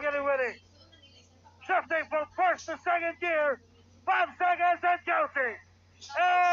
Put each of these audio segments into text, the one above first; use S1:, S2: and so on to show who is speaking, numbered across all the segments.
S1: getting ready. Shifting from first to second gear. Five seconds and counting. And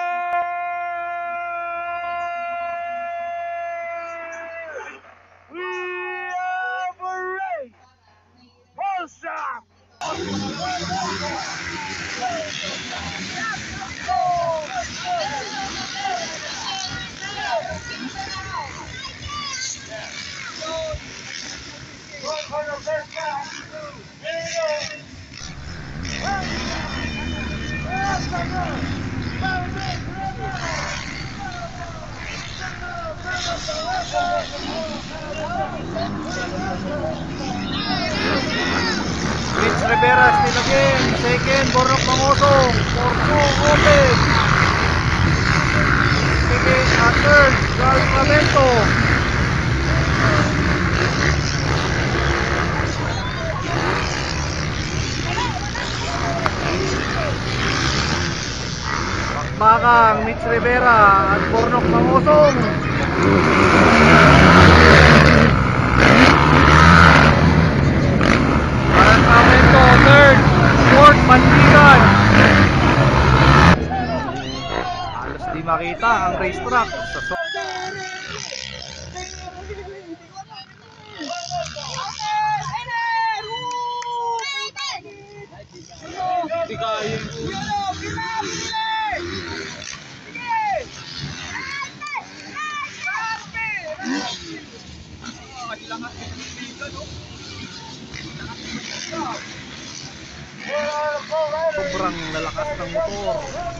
S2: Rivera still again. Second, Bornok Mangosong. Porco Gomez. Second, uh, third, Gal Clavento. Bakbakang Mitch Rivera at Bornok Mangosong. Parang Clavento, third, fourth, Pantigan. Halos di makita ang racetrack sa so sobrang lalakas ng motor.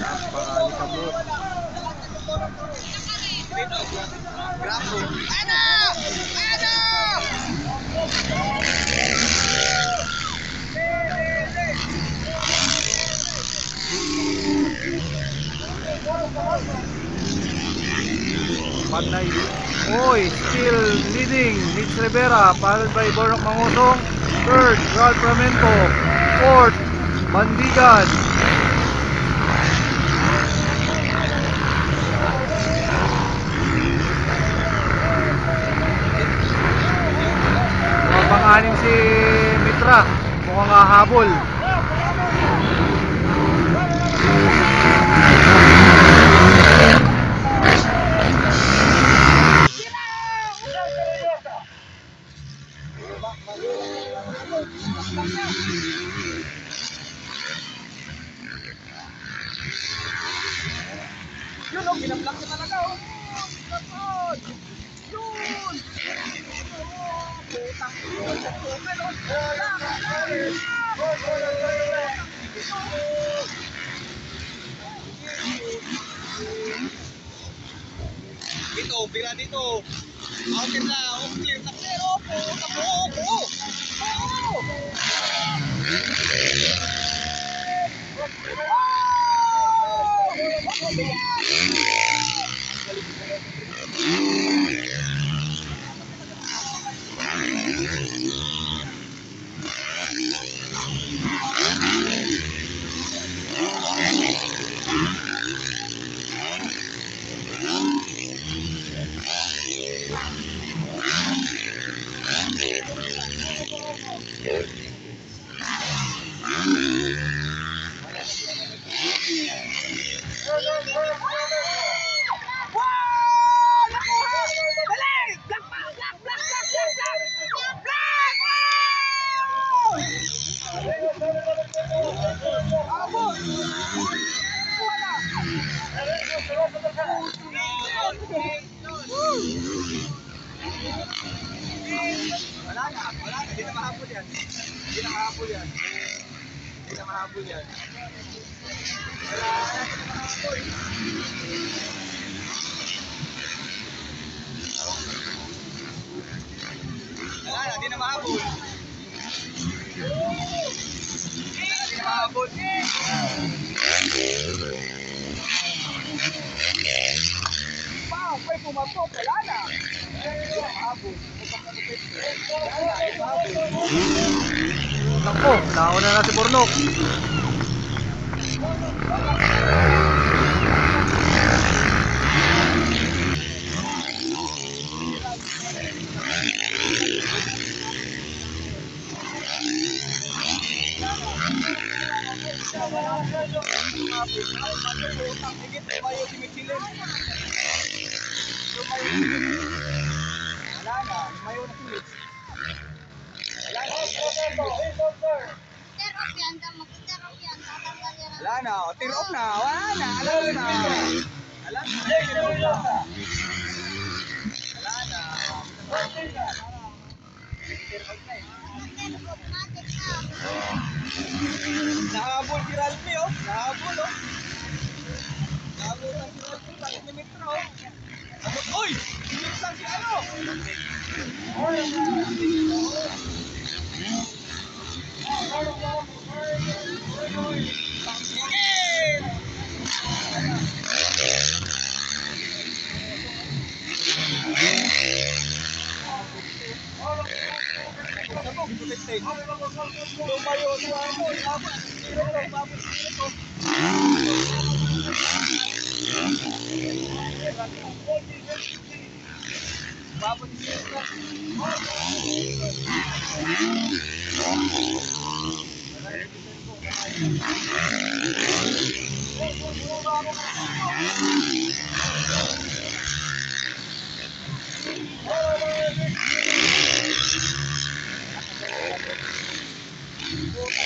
S2: Napakalikabot. Panay. Oy, still leading. Mitch Rivera, followed by Bornok Mangosong. Third, Ralph Ramento. Fourth, Bandigan. Pang-anim si Mitra. Mukhang hahabol.
S3: Yun o, binablock na talaga o. Kapod! Yun! Putang yun. Dito, pira dito. Outin na, off clear, na clear, off, off, off, Yeah. Mahabol yan. Wala hindi na mahabol. Wala na, hindi na mahabol. Wala na, hindi na mahabol. Wow, may pumasok. Wala na. Hindi na mahabol. Wala na mahabol.
S2: Nako, nauna na si Bornok.
S3: Utang higit, lumayo si Michelin. Lumayo si Michelin. Wala na, lumayo na si Mitch. Wala na. Wala off na, wala na, alam na. Alam na, off na. Wala na. Nahabol si Ralph oh. Nahabol oh. Nahabol na si Ralph. Takot ni Metro oh. Abot, Uy! Sinip lang si ano? Bakit? Sabog, tumitig. Lumayo sa ako. Abot, sinip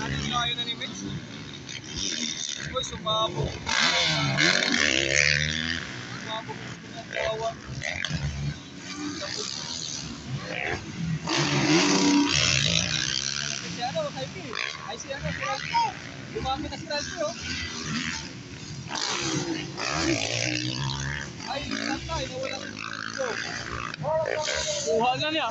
S3: ano sinayo na ni Mitch? Uy, sumabog. Sumabog. Kawawa. Si ano, kay P. Ay, si ano, si Ralphie. Lumapit na si Ralphie, oh. Ay, natay, nawala ng video. Kuha na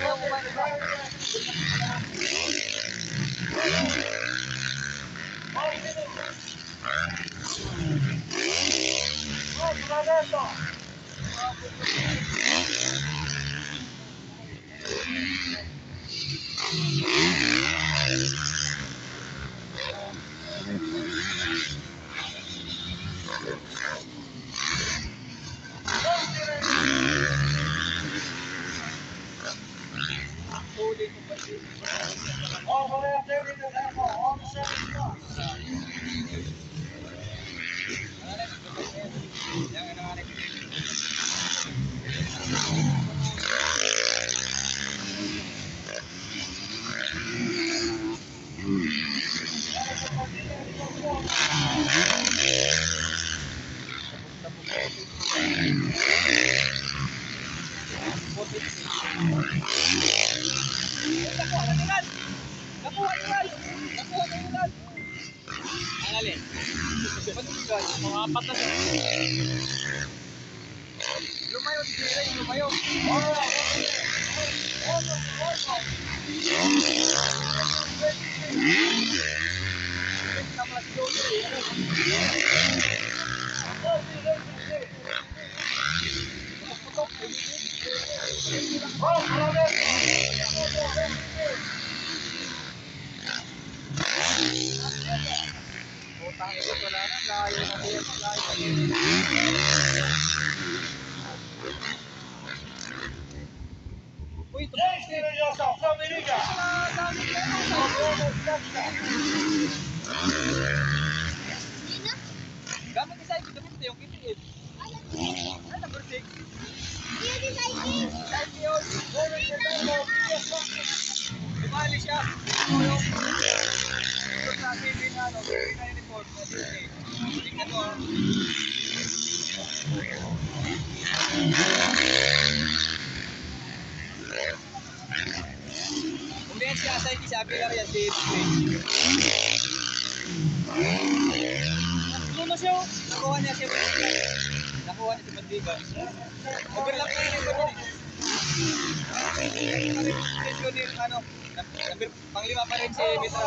S3: niya. Huli ko pa siya. Yan ang nanganak. Nakuha ni Ral! Nakuha ni Ral! Ang alin? Pag-igal, mga apat na siya. Lumayo si Jira, lumayo. Tama si Jose. Utang ito wala Gamit isa ito, gamit ito yung KPF. Ay, number 6. Dumali siya. Ito sa akin, ano, sabi lang yan si Ano siya? Nakuha niya siya. Nakuha niya si Bandiga. Overlap na yun yung ganun eh. Ito din, ano, panglima pa rin si Mitra.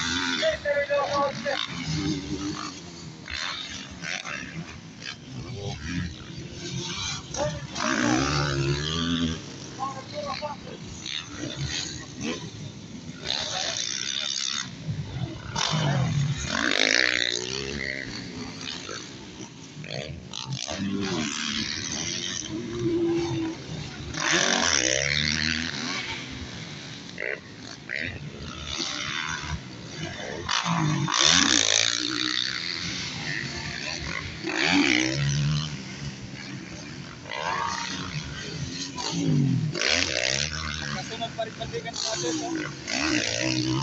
S3: Thank you. Bandiga ng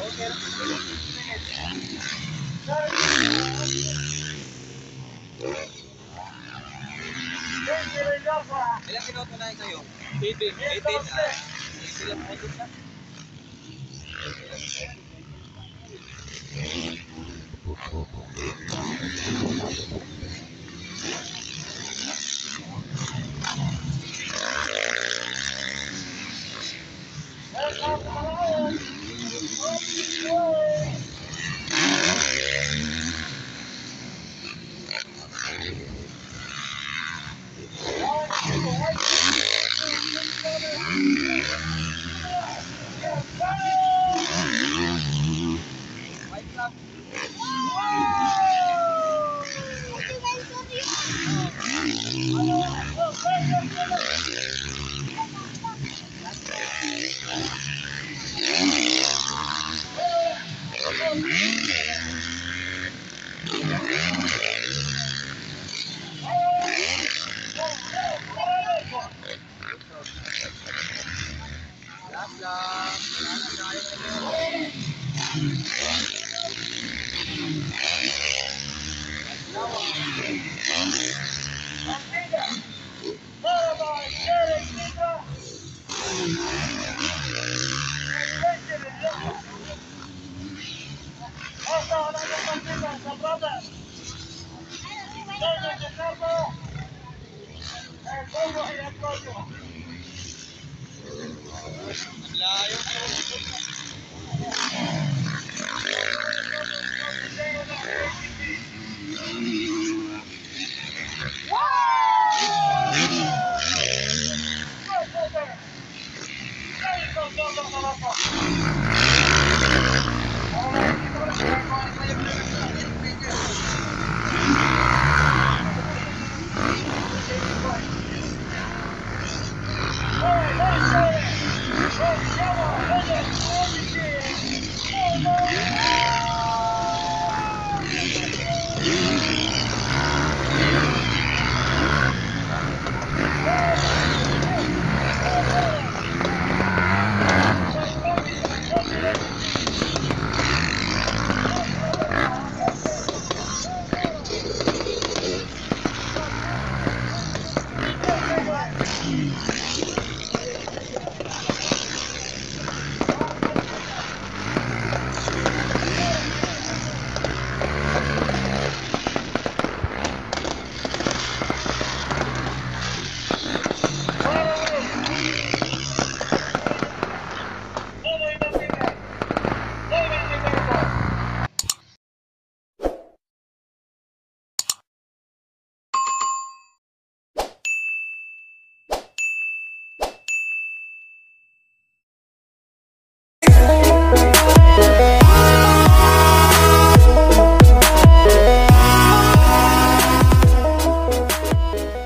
S3: no. Dalawa na. Ilang sa'yo? 18. 18, ah. Ilang kinutunayan na? Fight Amen.